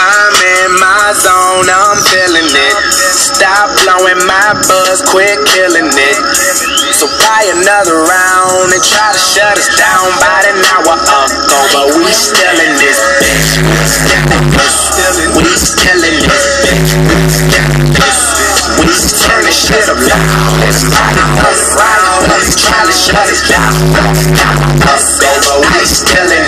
I'm in my zone, I'm feeling it. Stop blowing my buzz, quit killing it. So buy another round and try to shut us down by an hour ago, but we still in this bitch. We still in this bitch. We turning shit up loud. Let's It's round, round, try to shut us down. But we still in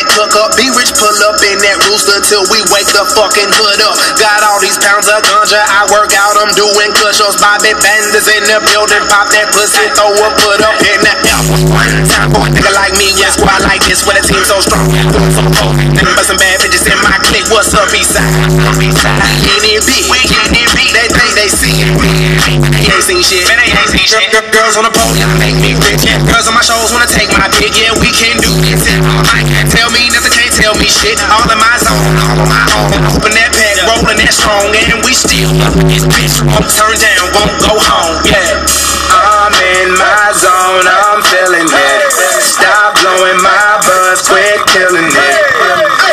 automatic hook up. Be rich, pull up in that rooster till we wake the fucking hood up. Got all these pounds of ganja. I work out, I'm doing cushions. Bobby Banders in the building. Pop that pussy, throw a put up in the air. Time for a nigga like me, yeah, squad like this. When the team so strong. Nothing but some bad bitches in my clique. What's up, Eastside? Any beat, we any beat. They think they see it. They ain't seen shit. Man, they ain't seen shit. Girls on the podium make me rich. Yeah. Girls on my shows wanna take my pick. Yeah, we can do this. Shit. All in my zone, all on my own. Open that pack, rolling that strong, and we still this bitch. Won't turn down, won't go home. Yeah. I'm in my zone, I'm feeling it. Stop blowing my buzz, quit killing it.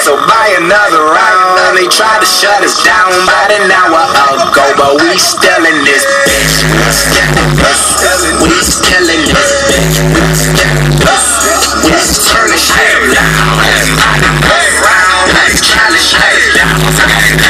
So buy another round. They tried to shut us down about an hour ago, but we still in this bitch. We still in this bitch. We still in this. We turning shit loud.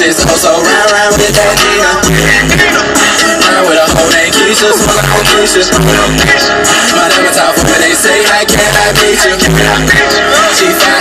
This is also round round with that nigga. Round with a whole named Keisha, smoking on Keisha. My name on top of it, they say, I can't I meet you.